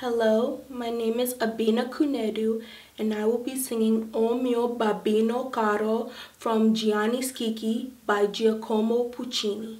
Hello, my name is Abena Konadu, and I will be singing O mio babbino caro from Gianni Schicchi by Giacomo Puccini.